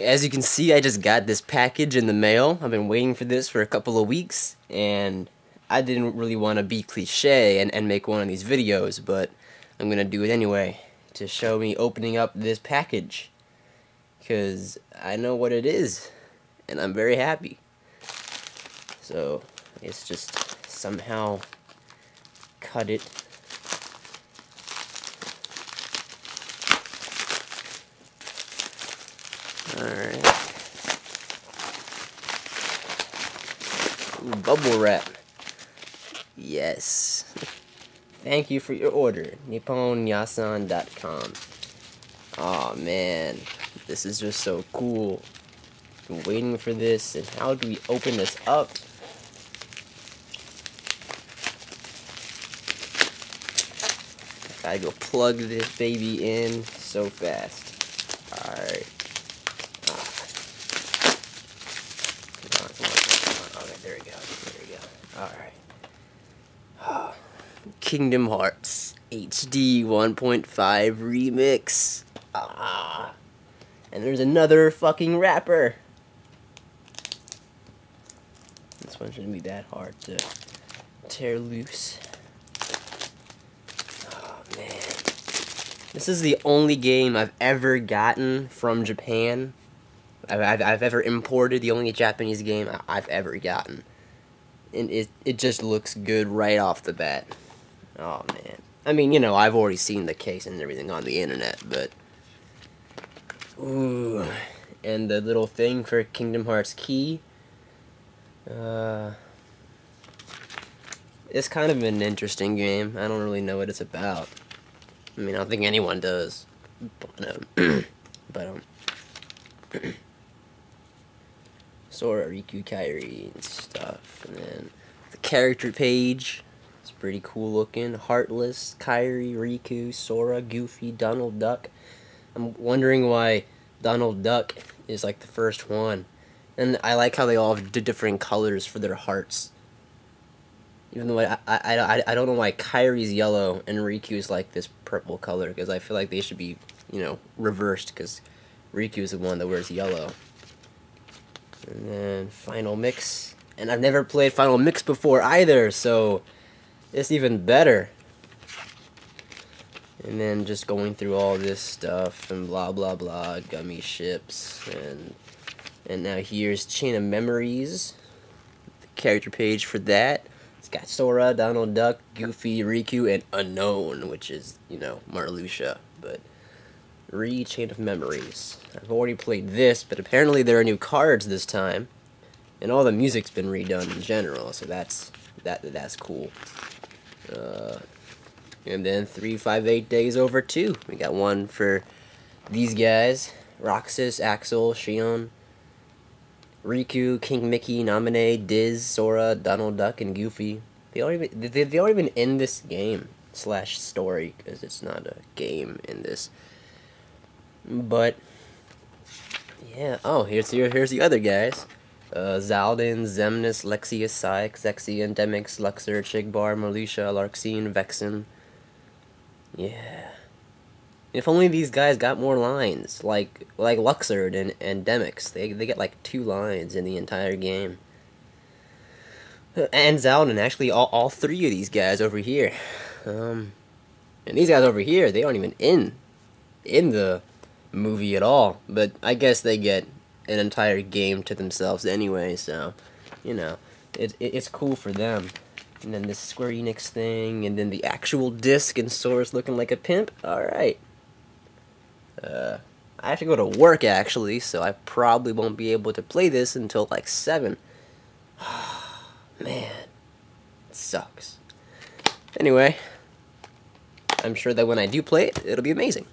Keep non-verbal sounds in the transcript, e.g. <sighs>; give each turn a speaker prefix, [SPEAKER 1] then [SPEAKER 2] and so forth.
[SPEAKER 1] as you can see, I just got this package in the mail. I've been waiting for this for a couple of weeks, and I didn't really want to be cliche and, and make one of these videos, but I'm gonna do it anyway to show me opening up this package. Because I know what it is, and I'm very happy. So, it's just somehow cut it Alright. Bubble wrap. Yes. <laughs> Thank you for your order. NipponYasan.com. oh, man. This is just so cool. Been waiting for this. And how do we open this up? I gotta go plug this baby in so fast. Alright. There we go. There we go. Alright. <sighs> Kingdom Hearts HD 1.5 Remix. Ah. And there's another fucking wrapper. This one shouldn't be that hard to tear loose. Oh, man. This is the only game I've ever gotten from Japan I've, I've, ever imported, the only Japanese game I've ever gotten. And it, it just looks good right off the bat. Oh, man. I mean, you know, I've already seen the case and everything on the internet, but... Ooh. And the little thing for Kingdom Hearts Key. Uh... It's kind of an interesting game. I don't really know what it's about. I mean, I don't think anyone does. But, um... <clears throat> but, um... <clears throat> Sora, Riku, Kairi, and stuff. And then the character page. It's pretty cool looking. Heartless, Kairi, Riku, Sora, Goofy, Donald Duck. I'm wondering why Donald Duck is like the first one. And I like how they all have different colors for their hearts. Even though I, I, I, I don't know why Kairi's yellow and Riku's like this purple color. Because I feel like they should be, you know, reversed. Because Riku's the one that wears yellow. And then Final Mix. And I've never played Final Mix before either, so it's even better. And then just going through all this stuff and blah blah blah, gummy ships and and now here's Chain of Memories. The character page for that. It's got Sora, Donald Duck, Goofy, Riku, and Unknown, which is, you know, Marluxia. But Re Chain of Memories. I've already played this, but apparently there are new cards this time. And all the music's been redone in general, so that's that that's cool. Uh, and then 358 Days Over 2. We got one for these guys. Roxas, Axel, Xion, Riku, King Mickey, Naminé, Diz, Sora, Donald Duck, and Goofy. They already they, they already been in this game slash story because it's not a game in this but yeah. Oh, here's here here's the other guys. Uh, Xaldin, Xemnas, Lexaeus, Saix, Zexion, Demyx, Luxord, Xigbar, Marluxia, Larxene, Vexen. Yeah. If only these guys got more lines, like like Luxord and, and Demyx. They, they get like two lines in the entire game. And Xaldin, actually, all, all three of these guys over here. Um, and these guys over here, they aren't even in in the movie at all. But I guess they get an entire game to themselves anyway, so, you know, it, it it's cool for them. And then this Square Enix thing, and then the actual disc, and Sora's looking like a pimp. Alright. Uh, I have to go to work, actually, so I probably won't be able to play this until, like, 7. <sighs> Man. It sucks. Anyway, I'm sure that when I do play it, it'll be amazing.